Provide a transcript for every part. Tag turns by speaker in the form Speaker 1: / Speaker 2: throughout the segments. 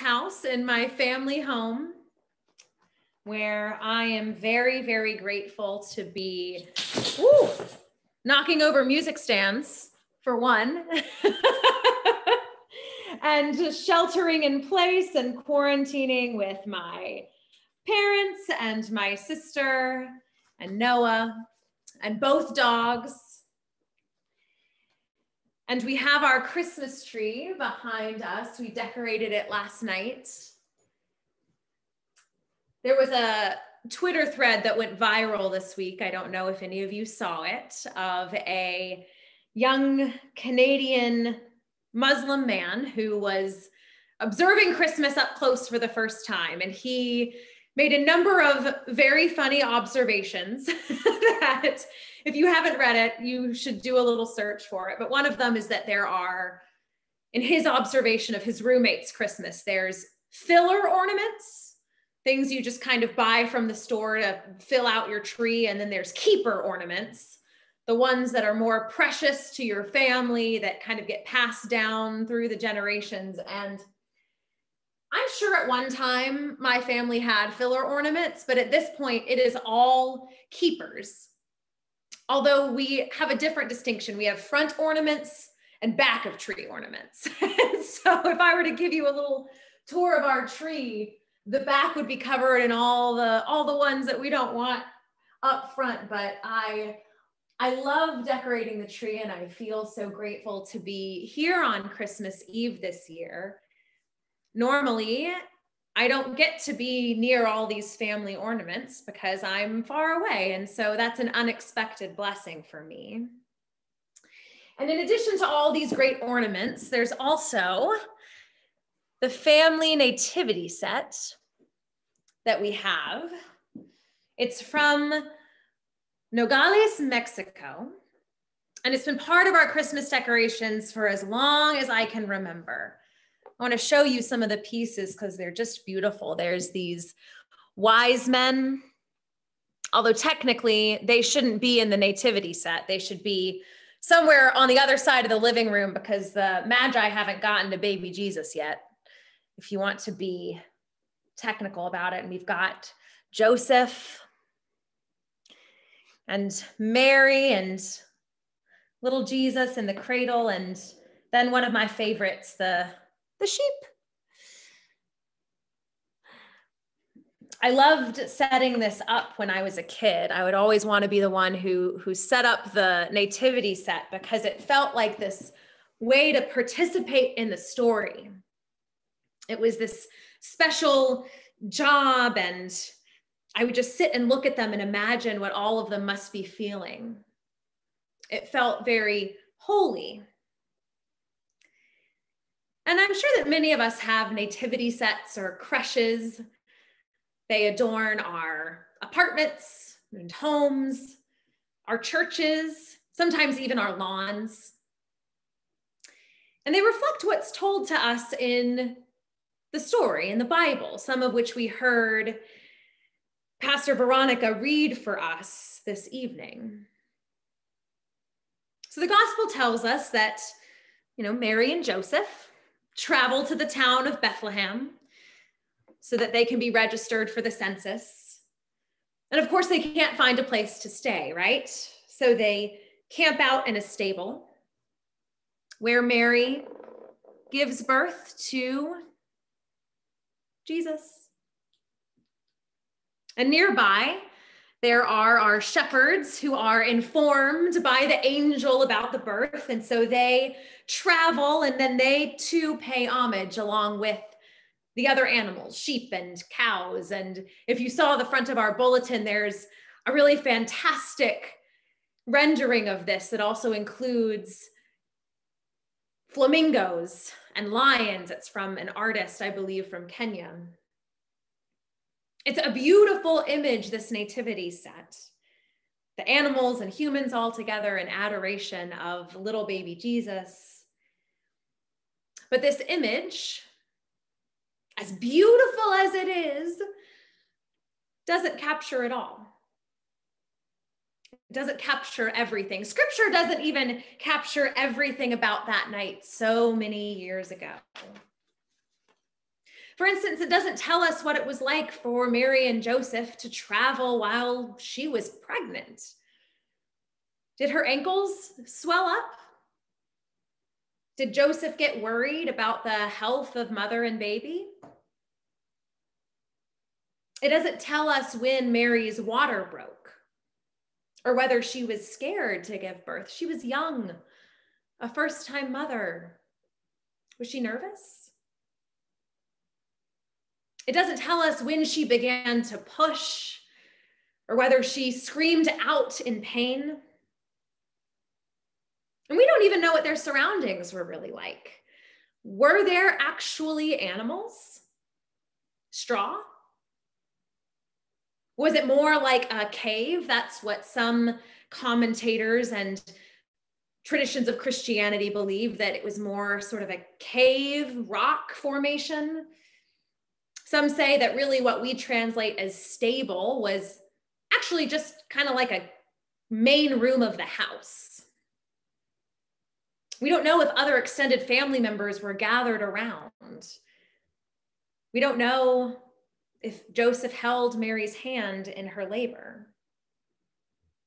Speaker 1: house in my family home where I am very, very grateful to be woo, knocking over music stands for one. and just sheltering in place and quarantining with my parents and my sister and Noah and both dogs. And we have our Christmas tree behind us. We decorated it last night. There was a Twitter thread that went viral this week. I don't know if any of you saw it, of a young Canadian Muslim man who was observing Christmas up close for the first time. And he made a number of very funny observations that if you haven't read it, you should do a little search for it. But one of them is that there are, in his observation of his roommate's Christmas, there's filler ornaments, things you just kind of buy from the store to fill out your tree. And then there's keeper ornaments, the ones that are more precious to your family that kind of get passed down through the generations. And I'm sure at one time my family had filler ornaments, but at this point it is all keepers. Although we have a different distinction, we have front ornaments and back of tree ornaments. so if I were to give you a little tour of our tree, the back would be covered in all the all the ones that we don't want up front, but I I love decorating the tree and I feel so grateful to be here on Christmas Eve this year normally I don't get to be near all these family ornaments because I'm far away. And so that's an unexpected blessing for me. And in addition to all these great ornaments, there's also the family nativity set that we have. It's from Nogales, Mexico. And it's been part of our Christmas decorations for as long as I can remember. I want to show you some of the pieces because they're just beautiful. There's these wise men, although technically they shouldn't be in the nativity set. They should be somewhere on the other side of the living room because the magi haven't gotten to baby Jesus yet. If you want to be technical about it, and we've got Joseph and Mary and little Jesus in the cradle, and then one of my favorites, the the sheep. I loved setting this up when I was a kid. I would always want to be the one who who set up the nativity set because it felt like this way to participate in the story. It was this special job and I would just sit and look at them and imagine what all of them must be feeling. It felt very holy. And I'm sure that many of us have nativity sets or creches. They adorn our apartments and homes, our churches, sometimes even our lawns. And they reflect what's told to us in the story in the Bible, some of which we heard Pastor Veronica read for us this evening. So the gospel tells us that, you know, Mary and Joseph, travel to the town of Bethlehem so that they can be registered for the census. And of course, they can't find a place to stay, right? So they camp out in a stable where Mary gives birth to Jesus. And nearby, there are our shepherds who are informed by the angel about the birth. And so they travel and then they too pay homage along with the other animals, sheep and cows. And if you saw the front of our bulletin, there's a really fantastic rendering of this that also includes flamingos and lions. It's from an artist, I believe, from Kenya. It's a beautiful image, this nativity set. The animals and humans all together in adoration of little baby Jesus. But this image, as beautiful as it is, doesn't capture it all. It doesn't capture everything. Scripture doesn't even capture everything about that night so many years ago. For instance, it doesn't tell us what it was like for Mary and Joseph to travel while she was pregnant. Did her ankles swell up? Did Joseph get worried about the health of mother and baby? It doesn't tell us when Mary's water broke or whether she was scared to give birth. She was young, a first time mother. Was she nervous? It doesn't tell us when she began to push or whether she screamed out in pain. And we don't even know what their surroundings were really like. Were there actually animals? Straw? Was it more like a cave? That's what some commentators and traditions of Christianity believe that it was more sort of a cave rock formation. Some say that really what we translate as stable was actually just kind of like a main room of the house. We don't know if other extended family members were gathered around. We don't know if Joseph held Mary's hand in her labor.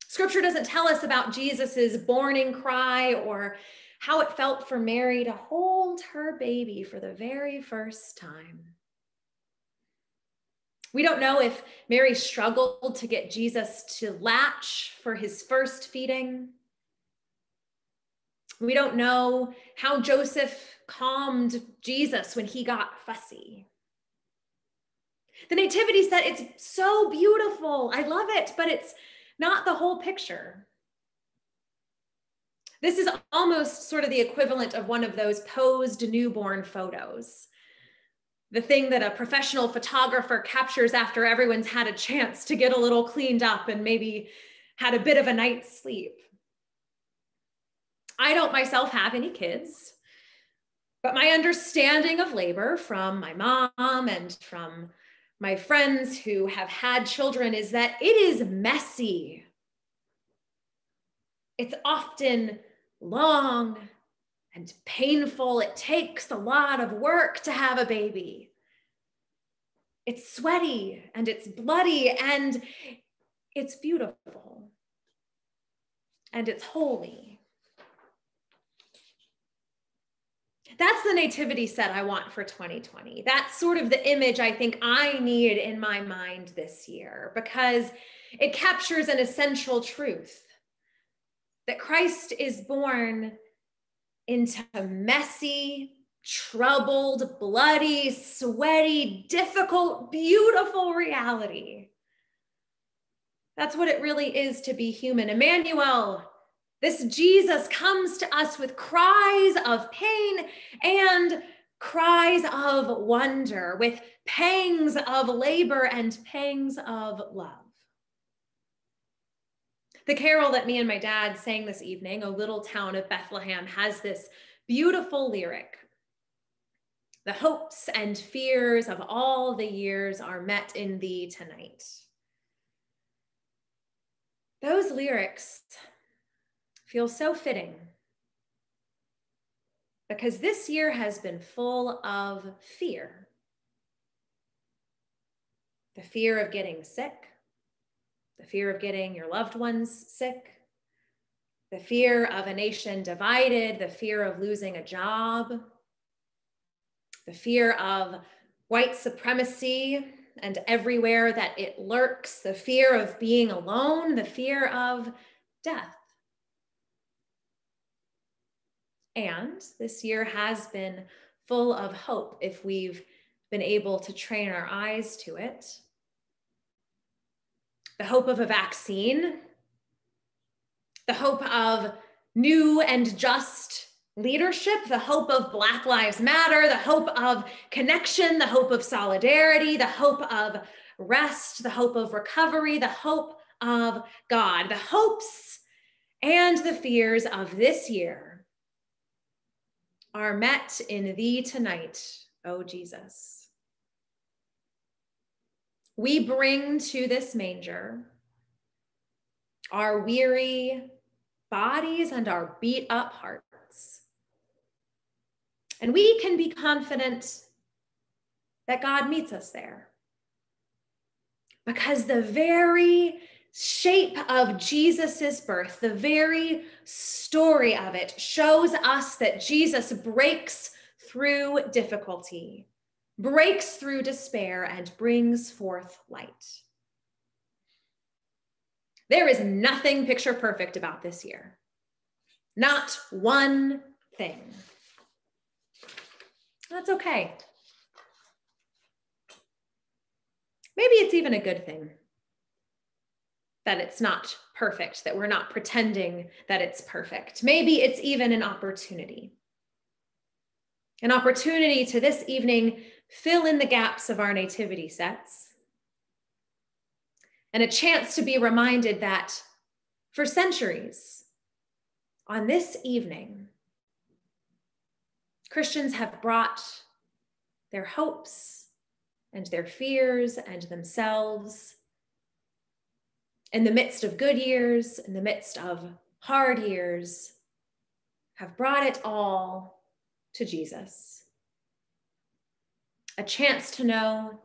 Speaker 1: Scripture doesn't tell us about Jesus's borning cry or how it felt for Mary to hold her baby for the very first time. We don't know if Mary struggled to get Jesus to latch for his first feeding. We don't know how Joseph calmed Jesus when he got fussy. The nativity set, it's so beautiful. I love it, but it's not the whole picture. This is almost sort of the equivalent of one of those posed newborn photos. The thing that a professional photographer captures after everyone's had a chance to get a little cleaned up and maybe had a bit of a night's sleep. I don't myself have any kids, but my understanding of labor from my mom and from my friends who have had children is that it is messy. It's often long and painful. It takes a lot of work to have a baby. It's sweaty and it's bloody and it's beautiful and it's holy. that's the nativity set I want for 2020. That's sort of the image I think I need in my mind this year because it captures an essential truth that Christ is born into messy, troubled, bloody, sweaty, difficult, beautiful reality. That's what it really is to be human. Emmanuel, this Jesus comes to us with cries of pain and cries of wonder, with pangs of labor and pangs of love. The carol that me and my dad sang this evening, O Little Town of Bethlehem, has this beautiful lyric. The hopes and fears of all the years are met in thee tonight. Those lyrics feel so fitting because this year has been full of fear the fear of getting sick, the fear of getting your loved ones sick, the fear of a nation divided, the fear of losing a job, the fear of white supremacy and everywhere that it lurks, the fear of being alone, the fear of death. And this year has been full of hope if we've been able to train our eyes to it. The hope of a vaccine, the hope of new and just leadership, the hope of Black Lives Matter, the hope of connection, the hope of solidarity, the hope of rest, the hope of recovery, the hope of God, the hopes and the fears of this year are met in thee tonight, O Jesus. We bring to this manger our weary bodies and our beat up hearts. And we can be confident that God meets us there. Because the very shape of Jesus's birth, the very story of it shows us that Jesus breaks through difficulty, breaks through despair, and brings forth light. There is nothing picture perfect about this year. Not one thing. That's okay. Maybe it's even a good thing that it's not perfect, that we're not pretending that it's perfect. Maybe it's even an opportunity. An opportunity to this evening fill in the gaps of our nativity sets. And a chance to be reminded that for centuries, on this evening, Christians have brought their hopes and their fears and themselves in the midst of good years, in the midst of hard years, have brought it all to Jesus. A chance to know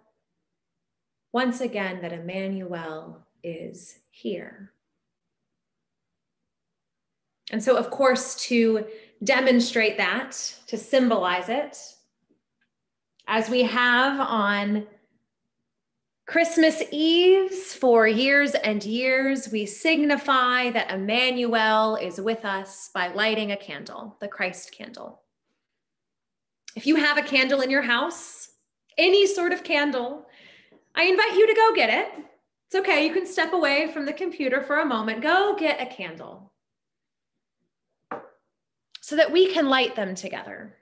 Speaker 1: once again that Emmanuel is here. And so, of course, to demonstrate that, to symbolize it, as we have on Christmas Eves for years and years, we signify that Emmanuel is with us by lighting a candle, the Christ candle. If you have a candle in your house, any sort of candle, I invite you to go get it. It's okay, you can step away from the computer for a moment. Go get a candle so that we can light them together.